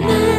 na